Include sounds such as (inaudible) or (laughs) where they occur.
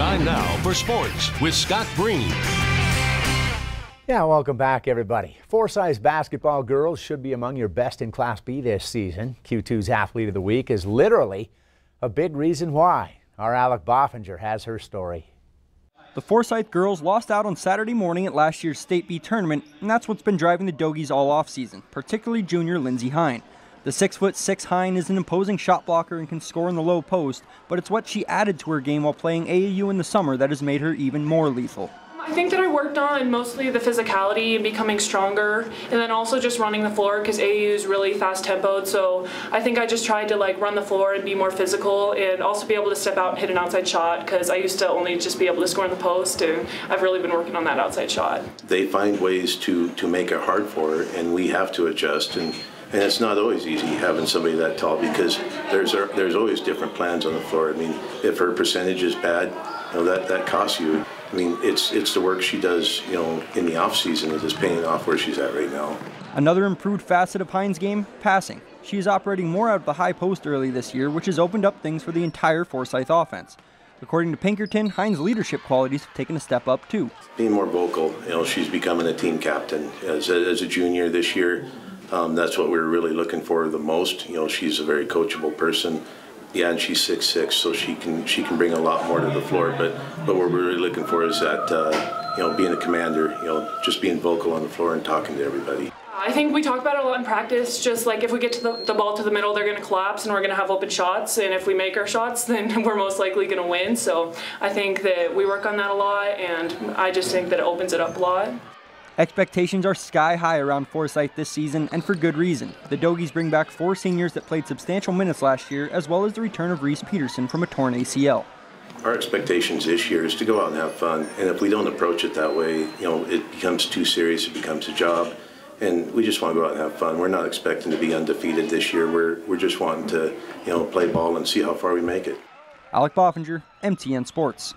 Time now for sports with Scott Breen. Yeah, welcome back, everybody. Forsyth basketball girls should be among your best in Class B this season. Q2's Athlete of the Week is literally a big reason why. Our Alec Boffinger has her story. The Forsyth girls lost out on Saturday morning at last year's State B tournament, and that's what's been driving the Dogies all offseason, particularly junior Lindsey Hein. The 6'6 Hein is an imposing shot blocker and can score in the low post, but it's what she added to her game while playing AAU in the summer that has made her even more lethal. I think that I worked on mostly the physicality and becoming stronger, and then also just running the floor because AAU is really fast tempoed. So I think I just tried to like run the floor and be more physical, and also be able to step out and hit an outside shot because I used to only just be able to score in the post, and I've really been working on that outside shot. They find ways to to make it hard for her, and we have to adjust and. And it's not always easy having somebody that tall because there's there's always different plans on the floor. I mean, if her percentage is bad, you know, that that costs you. I mean, it's it's the work she does, you know, in the off season that is paying off where she's at right now. Another improved facet of Hein's game, passing. She is operating more out of the high post early this year, which has opened up things for the entire Forsyth offense. According to Pinkerton, Hein's leadership qualities have taken a step up too. Being more vocal, you know, she's becoming a team captain as a, as a junior this year. Um, that's what we are really looking for the most. You know, she's a very coachable person yeah, and she's six six, so she can she can bring a lot more to the floor. But but what we're really looking for is that uh, you know being a commander, you know, just being vocal on the floor and talking to everybody. I think we talk about it a lot in practice. Just like if we get to the, the ball to the middle, they're going to collapse and we're going to have open shots. And if we make our shots, (laughs) then we're most likely going to win. So I think that we work on that a lot, and I just think that it opens it up a lot. Expectations are sky high around Forsyth this season, and for good reason. The Dogies bring back four seniors that played substantial minutes last year, as well as the return of Reese Peterson from a torn ACL. Our expectations this year is to go out and have fun, and if we don't approach it that way, you know, it becomes too serious, it becomes a job, and we just want to go out and have fun. We're not expecting to be undefeated this year. We're, we're just wanting to, you know, play ball and see how far we make it. Alec Boffinger, MTN Sports.